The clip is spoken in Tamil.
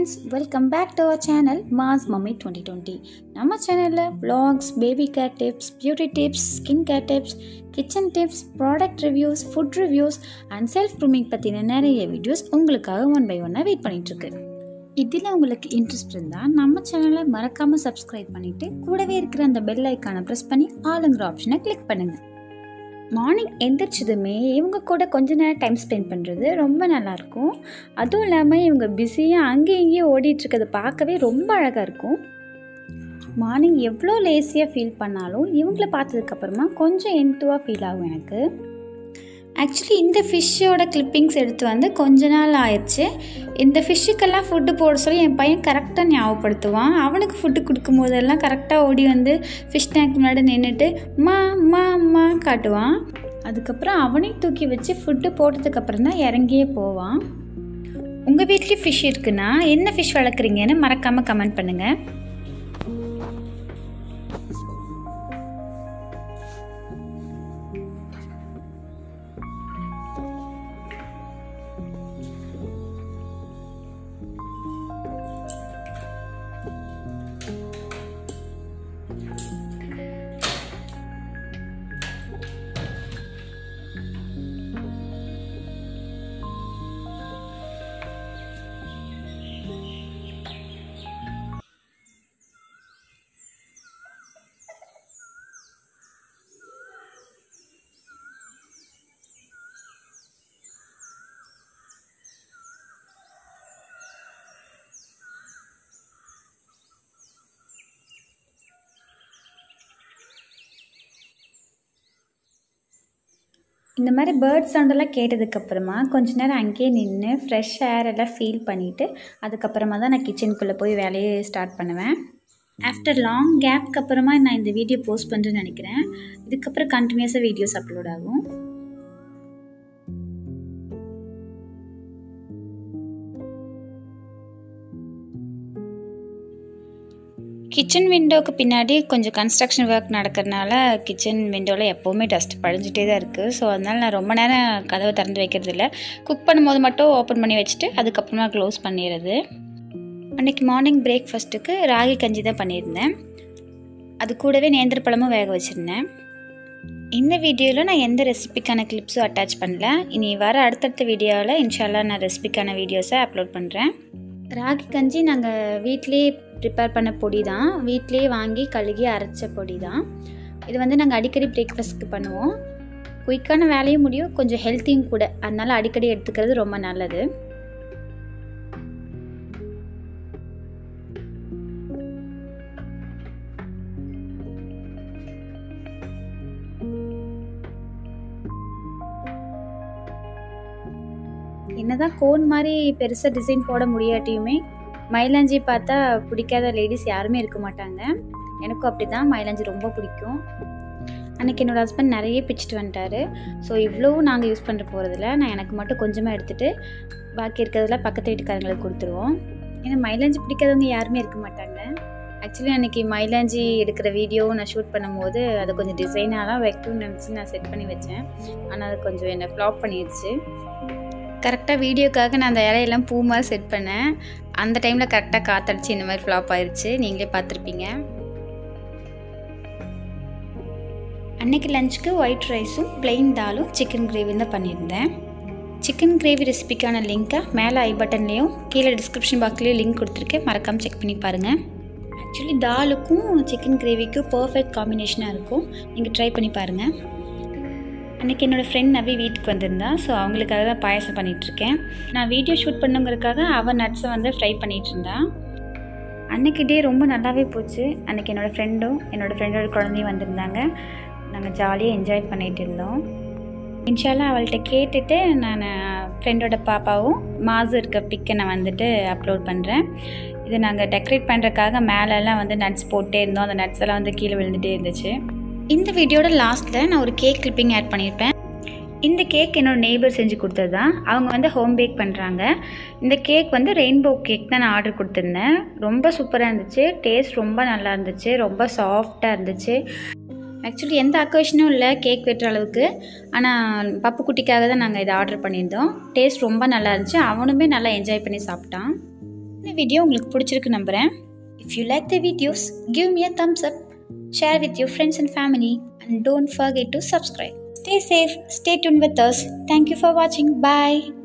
Welcome back to our channel mass mummy twenty twenty நம்ம சேனலில் blogs baby care tips beauty tips skin care tips kitchen tips product reviews food reviews and self grooming பற்றின நிறைய வீடியோஸ் உங்களுக்காக ஒன் பை ஒன்னாக வெயிட் பண்ணிகிட்ருக்கு இதில் உங்களுக்கு இன்ட்ரெஸ்ட் இருந்தால் நம்ம சேனலை மறக்காமல் சப்ஸ்கிரைப் பண்ணிவிட்டு கூடவே இருக்கிற அந்த பெல் ஐக்கானை ப்ரெஸ் பண்ணி ஆளுங்கிற ஆப்ஷனை கிளிக் பண்ணுங்கள் மார்னிங் எந்திரிச்சதுமே இவங்க கூட கொஞ்ச நேரம் டைம் ஸ்பெண்ட் பண்ணுறது ரொம்ப நல்லாயிருக்கும். அதுவும் இல்லாமல் இவங்க பிஸியாக அங்கேயும் இங்கேயும் ஓடிட்டுருக்கிறத பார்க்கவே ரொம்ப அழகாக இருக்கும். மார்னிங் எவ்வளோ லேசியாக ஃபீல் பண்ணாலும் இவங்கள பார்த்ததுக்கப்புறமா கொஞ்சம் என்த்துவாக ஃபீல் ஆகும் எனக்கு. ஆக்சுவலி இந்த ஃபிஷ்ஷோட கிளிப்பிங்ஸ் எடுத்து வந்து கொஞ்ச நாள் ஆயிடுச்சு. இந்த ஃபிஷ்ஷுக்கெல்லாம் ஃபுட்டு போட சொல்லி என் பையன் கரெக்டாக ஞாபகப்படுத்துவான். அவனுக்கு ஃபுட்டு கொடுக்கும்போதெல்லாம் கரெக்டாக ஓடி வந்து ஃபிஷ் டேங்க் முன்னாடி நின்றுட்டு மா மா மா காட்டுவான். அதுக்கப்புறம் அவனையும் தூக்கி வச்சு ஃபுட்டு போட்டதுக்கப்புறம் தான் இறங்கியே போவான். உங்கள் வீட்லேயும் ஃபிஷ் இருக்குன்னா என்ன ஃபிஷ் வளர்க்குறீங்கன்னு மறக்காமல் கமெண்ட் பண்ணுங்கள் இந்த மாதிரி பேர்ட் சவுண்டெல்லாம் கேட்டதுக்கப்புறமா கொஞ்ச நேரம் அங்கேயே நின்று ஃப்ரெஷ் ஏர் எல்லாம் ஃபீல் பண்ணிவிட்டு அதுக்கப்புறமா தான் நான் கிச்சனுக்குள்ளே போய் வேலையை ஸ்டார்ட் பண்ணுவேன். ஆஃப்டர் லாங் கேப்க்கு அப்புறமா நான் இந்த வீடியோ போஸ்ட் பண்ணுறேன்னு நினைக்கிறேன். இதுக்கப்புறம் கண்டினியூஸாக வீடியோஸ் அப்லோட் ஆகும். கிச்சன் விண்டோவுக்கு பின்னாடி கொஞ்சம் கன்ஸ்ட்ரக்ஷன் ஒர்க் நடக்கிறதுனால கிச்சன் விண்டோவில் எப்போவுமே டஸ்ட் படிஞ்சிட்டே தான் இருக்குது ஸோ அதனால் நான் ரொம்ப நேரம் கதவை திறந்து வைக்கிறது இல்லை. குக் பண்ணும்போது மட்டும் ஓப்பன் பண்ணி வச்சுட்டு அதுக்கப்புறமா க்ளோஸ் பண்ணிடுறது. அன்றைக்கி மார்னிங் பிரேக்ஃபாஸ்ட்டுக்கு ராகி கஞ்சி தான் பண்ணியிருந்தேன். அது கூடவே நேந்திரப்பழமும் வேக வச்சுருந்தேன். இந்த வீடியோவில் நான் எந்த ரெசிபிக்கான கிளிப்ஸும் அட்டாச் பண்ணல. இனி வர அடுத்தடுத்த வீடியோவில் இன்ஷால்லா நான் ரெசிபிக்கான வீடியோஸை அப்லோட் பண்ணுறேன் ராகி கஞ்சி நாங்கள் வீட்லேயே ப்ரிப்பேர் பண்ண பொடி தான். வீட்டிலே வாங்கி கழுகி அரைச்ச பொடி தான். இது வந்து நாங்கள் அடிக்கடி பிரேக்ஃபாஸ்ட்க்கு பண்ணுவோம். குயிக்கான வேலையும் முடியும். கொஞ்சம் ஹெல்த்தியும் கூட. அதனால் அடிக்கடி எடுத்துக்கிறது ரொம்ப நல்லது. என்னதான் கோன் மாதிரி பெருசாக டிசைன் போட முடியாட்டியுமே மயிலாஞ்சி பார்த்தா பிடிக்காத லேடிஸ் யாருமே இருக்க மாட்டாங்க. எனக்கும் அப்படி தான் மயிலாஞ்சி ரொம்ப பிடிக்கும். அன்றைக்கி என்னோடய ஹஸ்பண்ட் நிறைய பிச்சுட்டு வந்துட்டாரு. ஸோ இவ்வளோவும் நாங்கள் யூஸ் பண்ணுற போகிறதில்ல நான் எனக்கு மட்டும் கொஞ்சமாக எடுத்துகிட்டு பாக்கி இருக்கிறதுல பக்கத்து வீட்டுக்காரங்களுக்கு கொடுத்துருவோம். ஏன்னா மயிலாஞ்சி பிடிக்காதவங்க யாருமே இருக்க மாட்டாங்க. ஆக்சுவலி அன்றைக்கி மயிலாஞ்சி எடுக்கிற வீடியோ நான் ஷூட் பண்ணும்போது அதை கொஞ்சம் டிசைனாலாம் வைக்கணும்னு நினச்சி நான் செட் பண்ணி வச்சேன். ஆனால் அது கொஞ்சம் என்னை ஃப்ளாப் பண்ணிடுச்சு கரெக்டாக வீடியோக்காக நான் அந்த இலையெல்லாம் பூ மாதிரி செட் பண்ணேன். அந்த டைமில் கரெக்டாக காத்தடிச்சு இந்த மாதிரி ஃப்ளாப் ஆயிடுச்சு நீங்களே பார்த்துருப்பீங்க. அன்றைக்கி லஞ்சுக்கு ஒயிட் ரைஸும் பிளெயின் தாலும் சிக்கன் கிரேவியும் தான் பண்ணியிருந்தேன். சிக்கன் கிரேவி ரெசிபிக்கான லிங்க்கை மேலே ஐ பட்டன்லேயும் கீழே டிஸ்கிரிப்ஷன் பாக்ஸ்லேயும் லிங்க் கொடுத்துருக்கேன். மறக்காமல் செக் பண்ணி பாருங்கள் ஆக்சுவலி தாலுக்கும் சிக்கன் கிரேவிக்கும் பர்ஃபெக்ட் காம்பினேஷனாக இருக்கும். நீங்கள் ட்ரை பண்ணி பாருங்கள் அன்றைக்கி என்னோடய ஃப்ரெண்ட் நவி வீட்டுக்கு வந்திருந்தா ஸோ அவங்களுக்காக தான் பாயசம் பண்ணிகிட்ருக்கேன் நான் வீடியோ ஷூட் பண்ணுங்கிறதுக்காக அவள் நட்ஸை வந்து ஃப்ரை பண்ணிகிட்டு இருந்தா அன்றைக்கி டே ரொம்ப நல்லாவே போச்சு. அன்றைக்கி என்னோடய ஃப்ரெண்டும் என்னோடய ஃப்ரெண்டோட குழந்தையும் வந்திருந்தாங்க. நாங்கள் ஜாலியாக என்ஜாய் பண்ணிகிட்டு இருந்தோம். இன்ஷால்லாம் அவள்கிட்ட கேட்டுட்டு நான் ஃப்ரெண்டோட பாப்பாவும் மாசு இருக்க பிக்கை நான் வந்துட்டு அப்லோட் பண்ணுறேன் இது நாங்கள் டெக்கரேட் பண்ணுறதுக்காக மேலெல்லாம் வந்து நட்ஸ் போட்டே இருந்தோம். அந்த நட்ஸ் எல்லாம் வந்து கீழே விழுந்துகிட்டே இருந்துச்சு. இந்த வீடியோட லாஸ்ட்டில் நான் ஒரு கேக் கிளிப்பிங் ஆட் பண்ணியிருப்பேன் இந்த கேக் என்னோடய நெய்பர் செஞ்சு கொடுத்தது தான் அவங்க வந்து ஹோம் பேக் பண்ணுறாங்க இந்த கேக் வந்து ரெயின்போ கேக் தான் நான் ஆர்டர் கொடுத்துருந்தேன். ரொம்ப சூப்பராக இருந்துச்சு. டேஸ்ட் ரொம்ப நல்லா இருந்துச்சு. ரொம்ப சாஃப்டாக இருந்துச்சு. ஆக்சுவலி எந்த அக்கேஷனும் இல்லை கேக் வெட்டுற அளவுக்கு. ஆனால் பப்பு குட்டிக்காக தான் நாங்கள் இதை ஆர்டர் பண்ணியிருந்தோம். டேஸ்ட் ரொம்ப நல்லா இருந்துச்சு. அவனுமே நல்லா என்ஜாய் பண்ணி சாப்பிட்டான். இந்த வீடியோ உங்களுக்கு பிடிச்சிருக்கு நம்புகிறேன் if you like the videos give me a thumbs up share with your friends and family and don't forget to subscribe. Stay safe stay tuned with us. Thank you for watching. Bye